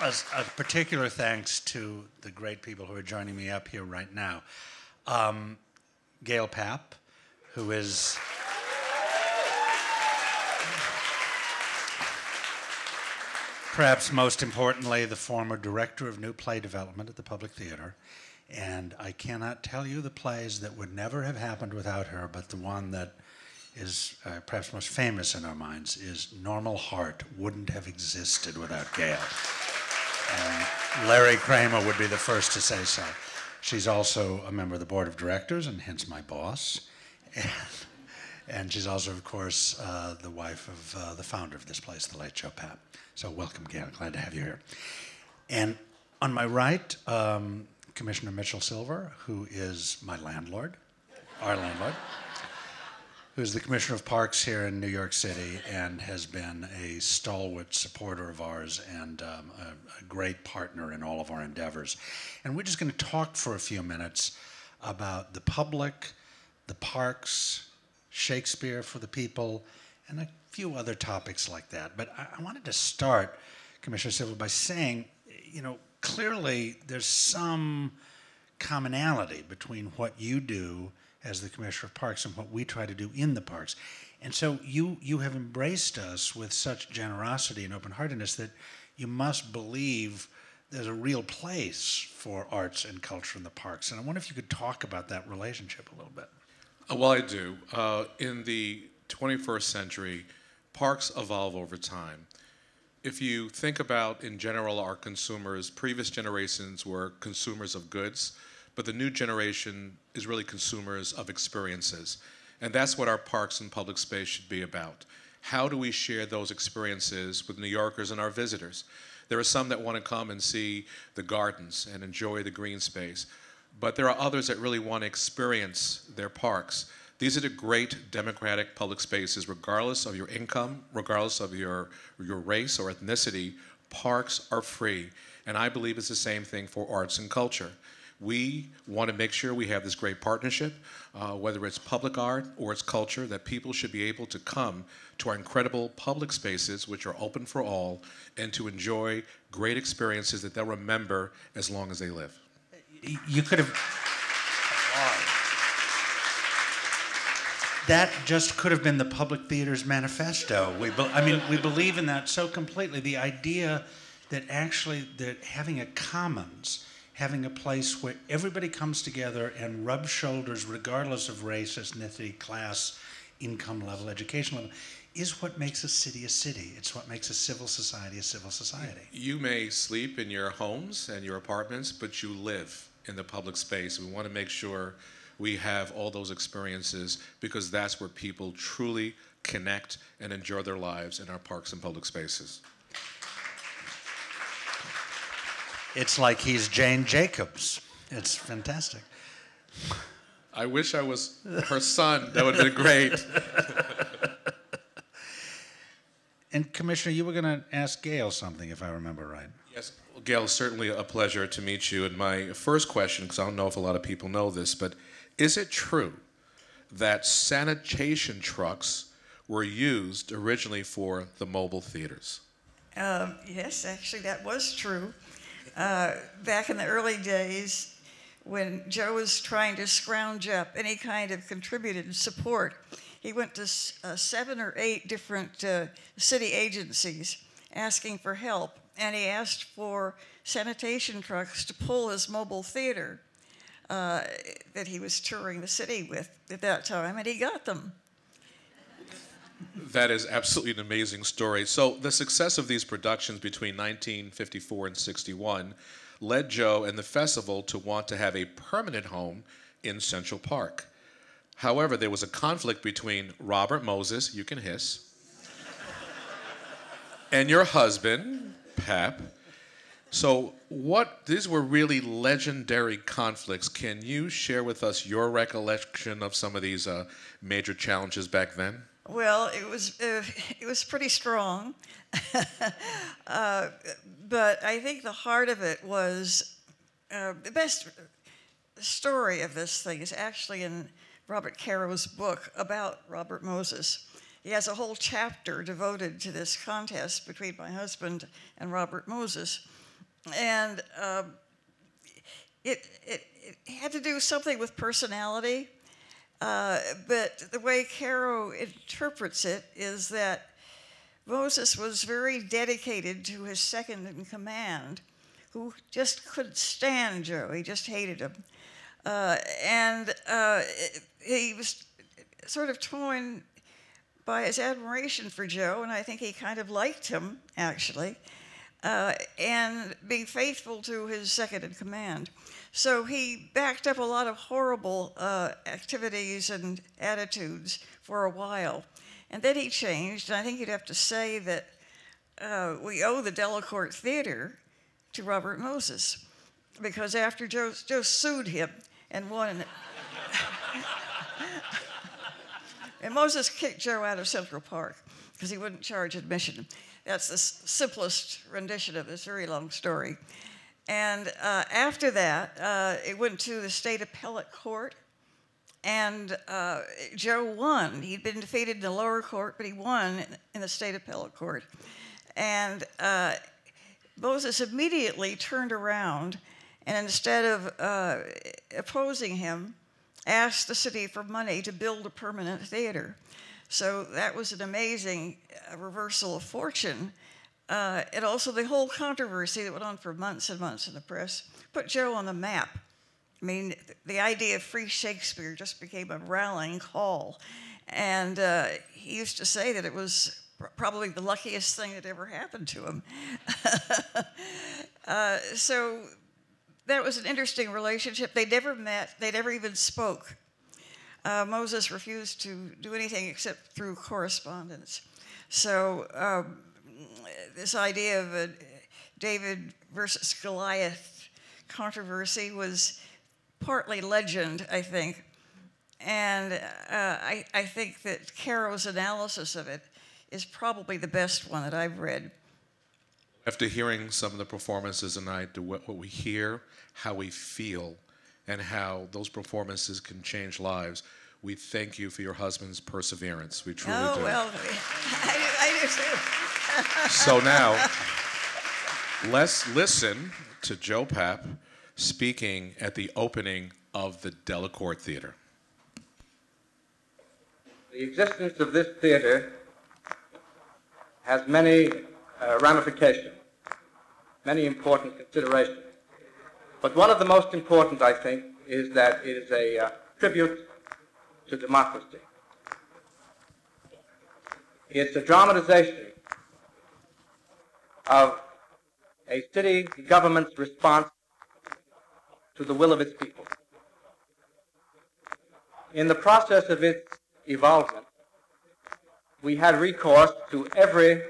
a, a, particular thanks to the great people who are joining me up here right now. Um, Gail Papp, who is. Perhaps most importantly, the former director of new play development at the Public Theater. And I cannot tell you the plays that would never have happened without her, but the one that is uh, perhaps most famous in our minds is Normal Heart wouldn't have existed without Gail. And Larry Kramer would be the first to say so. She's also a member of the board of directors and hence my boss. And, and she's also, of course, uh, the wife of uh, the founder of this place, the late Joe Papp. So welcome, Gail. Glad to have you here. And on my right, um, Commissioner Mitchell Silver, who is my landlord, our landlord, who's the Commissioner of Parks here in New York City and has been a stalwart supporter of ours and um, a, a great partner in all of our endeavors. And we're just going to talk for a few minutes about the public, the parks, Shakespeare for the people, and a few other topics like that. But I, I wanted to start, Commissioner Silver, by saying, you know, clearly there's some commonality between what you do as the commissioner of parks and what we try to do in the parks. And so you you have embraced us with such generosity and open-heartedness that you must believe there's a real place for arts and culture in the parks. And I wonder if you could talk about that relationship a little bit. Uh, well, I do. Uh, in the 21st century, parks evolve over time if you think about, in general, our consumers, previous generations were consumers of goods, but the new generation is really consumers of experiences. And that's what our parks and public space should be about. How do we share those experiences with New Yorkers and our visitors? There are some that want to come and see the gardens and enjoy the green space, but there are others that really want to experience their parks. These are the great democratic public spaces, regardless of your income, regardless of your, your race or ethnicity. Parks are free. And I believe it's the same thing for arts and culture. We want to make sure we have this great partnership, uh, whether it's public art or it's culture, that people should be able to come to our incredible public spaces, which are open for all, and to enjoy great experiences that they'll remember as long as they live. You could have that just could have been the public theater's manifesto. We, be, I mean, we believe in that so completely. The idea that actually that having a commons, having a place where everybody comes together and rubs shoulders, regardless of race, ethnicity, class, income level, education level, is what makes a city a city. It's what makes a civil society a civil society. You may sleep in your homes and your apartments, but you live in the public space. We want to make sure we have all those experiences because that's where people truly connect and enjoy their lives in our parks and public spaces. It's like he's Jane Jacobs. It's fantastic. I wish I was her son. That would have been great. and Commissioner, you were going to ask Gail something, if I remember right. Yes, Gail, it's certainly a pleasure to meet you. And my first question, because I don't know if a lot of people know this, but is it true that sanitation trucks were used originally for the mobile theaters? Um, yes, actually, that was true. Uh, back in the early days, when Joe was trying to scrounge up any kind of contributed support, he went to uh, seven or eight different uh, city agencies asking for help, and he asked for sanitation trucks to pull his mobile theater uh, that he was touring the city with at that time, and he got them. That is absolutely an amazing story. So, the success of these productions between 1954 and 61 led Joe and the festival to want to have a permanent home in Central Park. However, there was a conflict between Robert Moses, you can hiss, and your husband, Papp, so, what these were really legendary conflicts. Can you share with us your recollection of some of these uh, major challenges back then? Well, it was uh, it was pretty strong, uh, but I think the heart of it was uh, the best story of this thing is actually in Robert Caro's book about Robert Moses. He has a whole chapter devoted to this contest between my husband and Robert Moses. and um, it, it, it had to do something with personality. Uh, but the way Caro interprets it is that Moses was very dedicated to his second in command, who just couldn't stand Joe. He just hated him. Uh, and uh, he was sort of torn by his admiration for Joe, and I think he kind of liked him, actually, uh, and being faithful to his second in command. So he backed up a lot of horrible uh, activities and attitudes for a while. And then he changed, and I think you'd have to say that uh, we owe the Delacorte Theater to Robert Moses, because after Joe, Joe sued him and won. and Moses kicked Joe out of Central Park because he wouldn't charge admission. That's the simplest rendition of this very long story. And uh, after that, uh, it went to the state appellate court, and uh, Joe won. He'd been defeated in the lower court, but he won in the state appellate court. And uh, Moses immediately turned around and instead of uh, opposing him, asked the city for money to build a permanent theater. So that was an amazing uh, reversal of fortune uh, and also the whole controversy that went on for months and months in the press put Joe on the map. I mean, the idea of free Shakespeare just became a rallying call. And uh, he used to say that it was probably the luckiest thing that ever happened to him. uh, so that was an interesting relationship. They never met, they never even spoke. Uh, Moses refused to do anything except through correspondence. So um, this idea of a David versus Goliath controversy was partly legend, I think. And uh, I, I think that Caro's analysis of it is probably the best one that I've read. After hearing some of the performances tonight, what we hear, how we feel, and how those performances can change lives, we thank you for your husband's perseverance. We truly oh, do. Oh, well, I do, I do too so now, let's listen to Joe Papp speaking at the opening of the Delacorte Theater. The existence of this theater has many uh, ramifications, many important considerations. But one of the most important, I think, is that it is a uh, tribute to democracy. It's a dramatization of a city government's response to the will of its people. In the process of its evolvement, we had recourse to every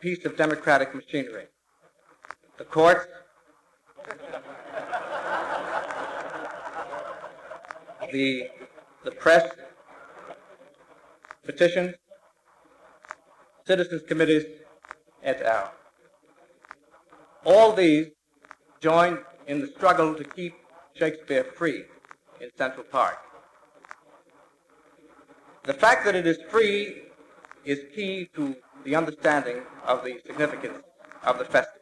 piece of democratic machinery. The courts, the, the press, petitions, citizens committees, et al. All these joined in the struggle to keep Shakespeare free in Central Park. The fact that it is free is key to the understanding of the significance of the festival.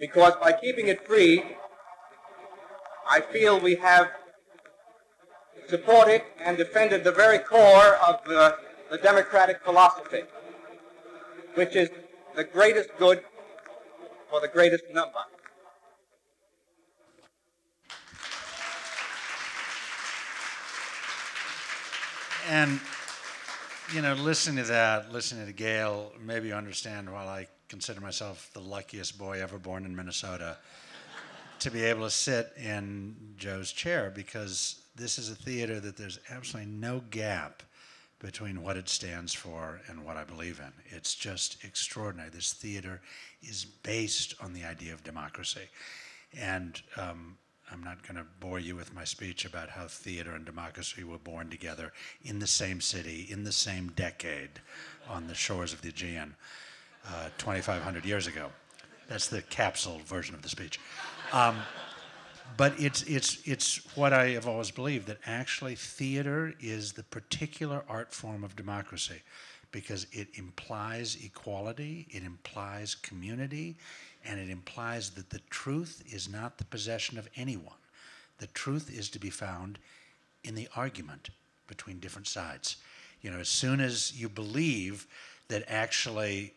Because by keeping it free, I feel we have supported and defended the very core of the, the democratic philosophy, which is the greatest good for the greatest number. And, you know, listening to that, listening to Gail, maybe you understand why I consider myself the luckiest boy ever born in Minnesota to be able to sit in Joe's chair because this is a theater that there's absolutely no gap between what it stands for and what I believe in. It's just extraordinary. This theater is based on the idea of democracy. And um, I'm not going to bore you with my speech about how theater and democracy were born together in the same city, in the same decade, on the shores of the Aegean, uh, 2,500 years ago. That's the capsule version of the speech. Um, but it's, it's, it's what I have always believed that actually theater is the particular art form of democracy because it implies equality, it implies community, and it implies that the truth is not the possession of anyone. The truth is to be found in the argument between different sides. You know, as soon as you believe that actually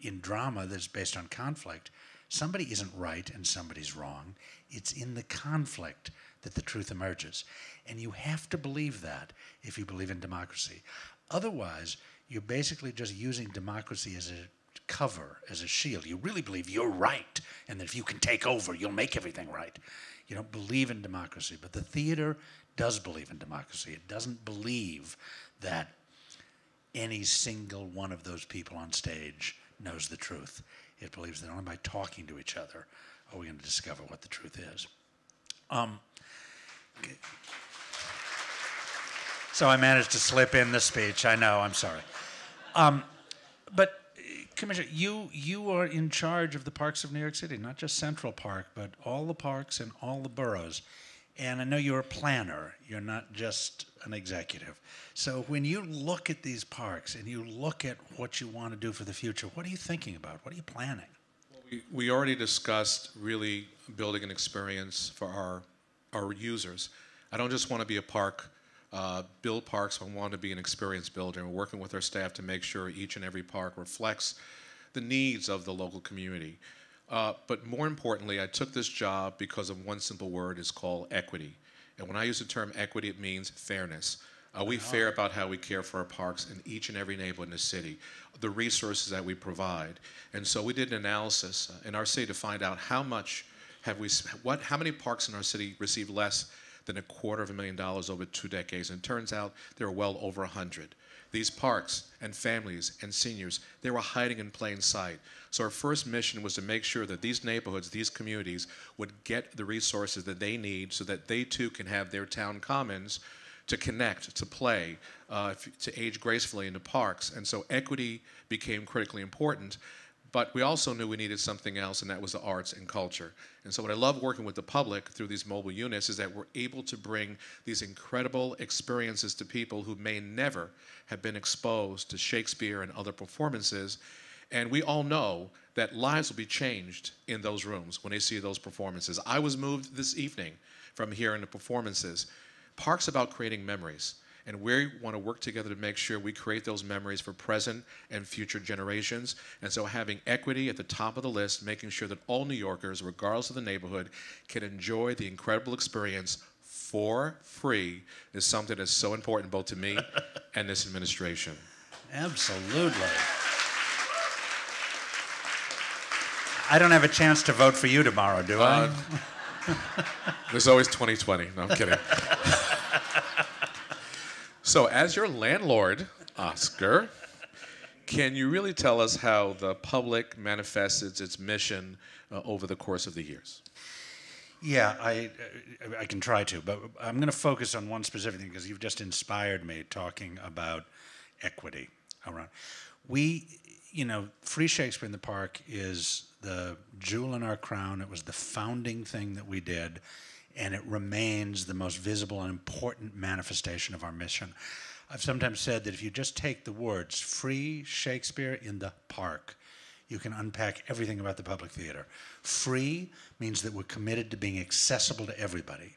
in drama that's based on conflict, somebody isn't right and somebody's wrong. It's in the conflict that the truth emerges. And you have to believe that if you believe in democracy. Otherwise, you're basically just using democracy as a cover, as a shield. You really believe you're right, and that if you can take over, you'll make everything right. You don't believe in democracy, but the theater does believe in democracy. It doesn't believe that any single one of those people on stage knows the truth. It believes that only by talking to each other are we going to discover what the truth is. Um, so I managed to slip in the speech. I know. I'm sorry. Um, but Commissioner, you you are in charge of the parks of New York City, not just Central Park, but all the parks and all the boroughs. And I know you're a planner. You're not just an executive. So when you look at these parks and you look at what you want to do for the future, what are you thinking about? What are you planning? We, we already discussed really building an experience for our our users. I don't just want to be a park uh, build parks. I want to be an experience builder. And we're working with our staff to make sure each and every park reflects the needs of the local community. Uh, but more importantly, I took this job because of one simple word. It's called equity. And when I use the term equity, it means fairness. Are we fair about how we care for our parks in each and every neighborhood in the city, the resources that we provide? And so we did an analysis uh, in our city to find out how much have we, what, how many parks in our city receive less than a quarter of a million dollars over two decades. And it turns out there are well over a hundred. These parks and families and seniors, they were hiding in plain sight. So our first mission was to make sure that these neighborhoods, these communities, would get the resources that they need so that they too can have their town commons to connect, to play, uh, to age gracefully in the parks. And so equity became critically important. But we also knew we needed something else, and that was the arts and culture. And so, what I love working with the public through these mobile units is that we're able to bring these incredible experiences to people who may never have been exposed to Shakespeare and other performances. And we all know that lives will be changed in those rooms when they see those performances. I was moved this evening from hearing the performances. Parks about creating memories. And we want to work together to make sure we create those memories for present and future generations. And so having equity at the top of the list, making sure that all New Yorkers, regardless of the neighborhood, can enjoy the incredible experience for free is something that's so important both to me and this administration. Absolutely. I don't have a chance to vote for you tomorrow, do I? Uh, there's always 2020. No, I'm kidding. So, as your landlord, Oskar, can you really tell us how the public manifests its mission uh, over the course of the years? Yeah, I, I can try to, but I'm going to focus on one specific thing because you've just inspired me talking about equity around. We, you know, Free Shakespeare in the Park is the jewel in our crown. It was the founding thing that we did and it remains the most visible and important manifestation of our mission. I've sometimes said that if you just take the words free Shakespeare in the park, you can unpack everything about the public theater. Free means that we're committed to being accessible to everybody.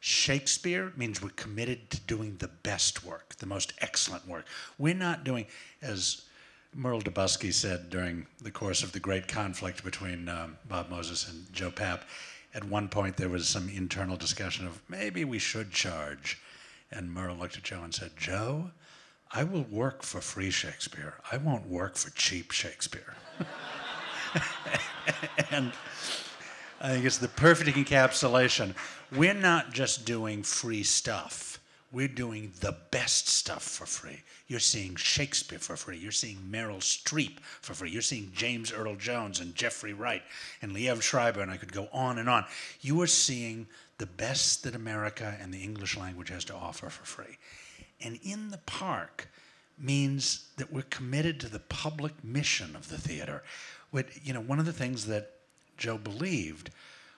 Shakespeare means we're committed to doing the best work, the most excellent work. We're not doing, as Merle Debuskey said during the course of the great conflict between um, Bob Moses and Joe Papp, at one point there was some internal discussion of maybe we should charge. And Merle looked at Joe and said, Joe, I will work for free Shakespeare. I won't work for cheap Shakespeare. and I think it's the perfect encapsulation. We're not just doing free stuff. We're doing the best stuff for free. You're seeing Shakespeare for free. You're seeing Meryl Streep for free. You're seeing James Earl Jones and Jeffrey Wright and Liev Schreiber, and I could go on and on. You are seeing the best that America and the English language has to offer for free. And in the park means that we're committed to the public mission of the theater. What, you know, one of the things that Joe believed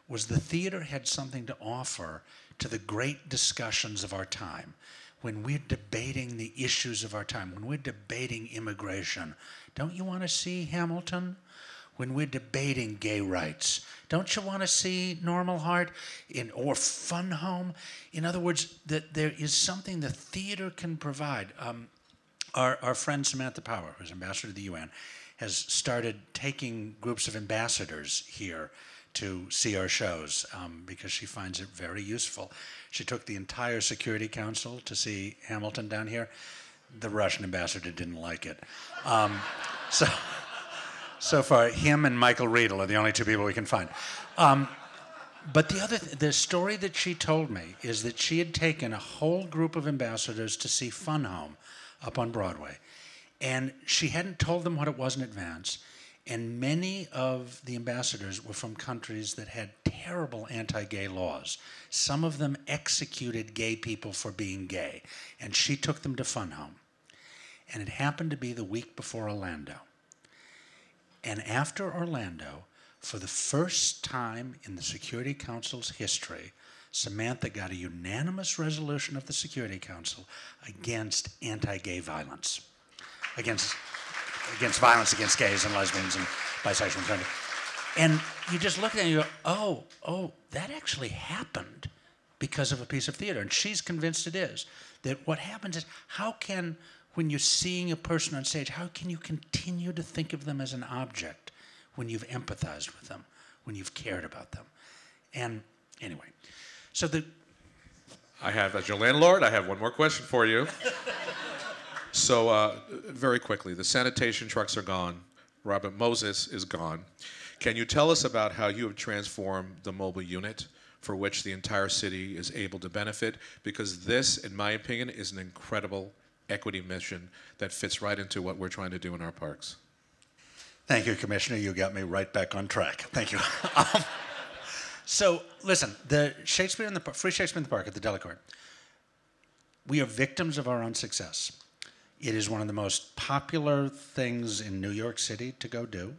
was the theater had something to offer to the great discussions of our time. when we're debating the issues of our time, when we're debating immigration, don't you want to see Hamilton? When we're debating gay rights, don't you want to see Normal Heart in or Fun Home? In other words, that there is something the theater can provide. Um, our, our friend Samantha Power, who's ambassador to the UN, has started taking groups of ambassadors here to see our shows um, because she finds it very useful. She took the entire Security Council to see Hamilton down here. The Russian ambassador didn't like it. Um, so, so far, him and Michael Riedel are the only two people we can find. Um, but the other, th- the story that she told me is that she had taken a whole group of ambassadors to see Fun Home up on Broadway, and she hadn't told them what it was in advance. And many of the ambassadors were from countries that had terrible anti gay laws. Some of them executed gay people for being gay. And she took them to Fun Home. And it happened to be the week before Orlando. And after Orlando, for the first time in the Security Council's history, Samantha got a unanimous resolution of the Security Council against anti gay violence, against against violence against gays and lesbians and bisexual and transgender. And you just look at it and you go, oh, oh, that actually happened because of a piece of theater. And she's convinced it is. That what happens is, how can, when you're seeing a person on stage, how can you continue to think of them as an object when you've empathized with them, when you've cared about them? And anyway, so the I have, as your landlord, I have one more question for you. so, uh, very quickly, the sanitation trucks are gone. Robert Moses is gone. Can you tell us about how you have transformed the mobile unit for which the entire city is able to benefit? Because this, in my opinion, is an incredible equity mission that fits right into what we're trying to do in our parks. Thank you, Commissioner. You got me right back on track. Thank you. um, so, listen, the Shakespeare in the Free Shakespeare in the Park at the Delacorte. We are victims of our own success. It is one of the most popular things in New York City to go do,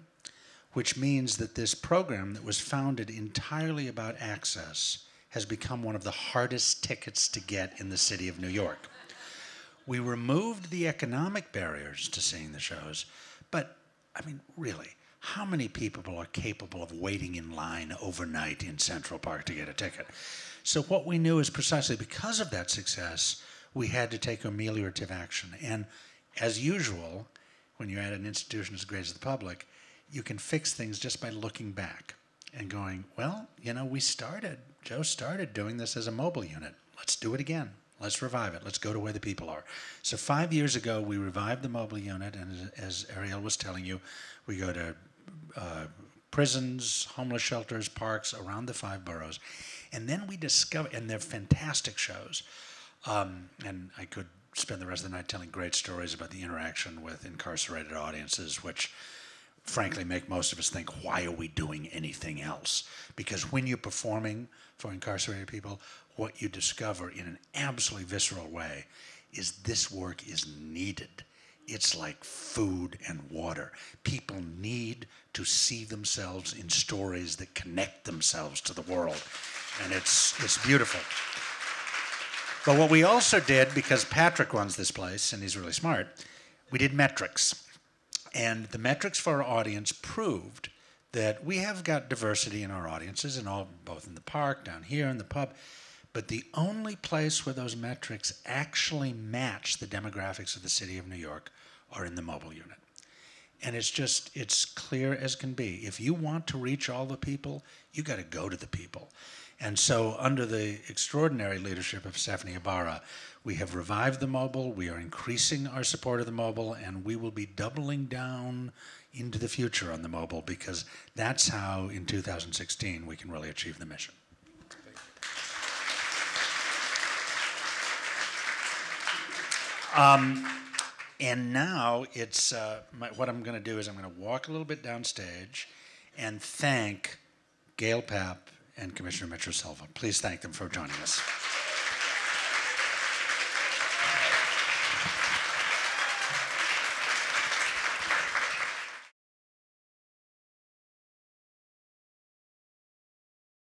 which means that this program that was founded entirely about access has become one of the hardest tickets to get in the city of New York. We removed the economic barriers to seeing the shows, but I mean, really, how many people are capable of waiting in line overnight in Central Park to get a ticket? So, what we knew is precisely because of that success, we had to take ameliorative action. And as usual, when you're at an institution as great as the public, you can fix things just by looking back and going, well, you know, we started, Joe started doing this as a mobile unit. Let's do it again. Let's revive it. Let's go to where the people are. So five years ago, we revived the mobile unit, and as Ariel was telling you, we go to uh, prisons, homeless shelters, parks around the five boroughs, and then we discover, and they're fantastic shows. Um, and I could spend the rest of the night telling great stories about the interaction with incarcerated audiences, which frankly make most of us think, why are we doing anything else? Because when you're performing for incarcerated people, what you discover in an absolutely visceral way is this work is needed. It's like food and water. People need to see themselves in stories that connect themselves to the world. And it's, it's beautiful. But what we also did, because Patrick runs this place and he's really smart, we did metrics. And the metrics for our audience proved that we have got diversity in our audiences, and all both in the park, down here, in the pub. But the only place where those metrics actually match the demographics of the city of New York are in the mobile unit. And it's just, it's clear as can be. If you want to reach all the people, you got to go to the people. And so, under the extraordinary leadership of Stephanie Ybarra, we have revived the mobile, we are increasing our support of the mobile, and we will be doubling down into the future on the mobile because that's how, in 2016, we can really achieve the mission. Um, and now it's uh, my, what I'm going to do is I'm going to walk a little bit downstage and thank Gail Papp and Commissioner Mitchell Silver. Please thank them for joining us.